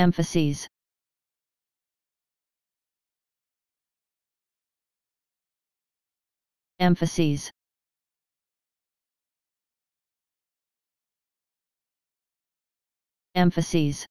Emphases. Emphases. Emphases.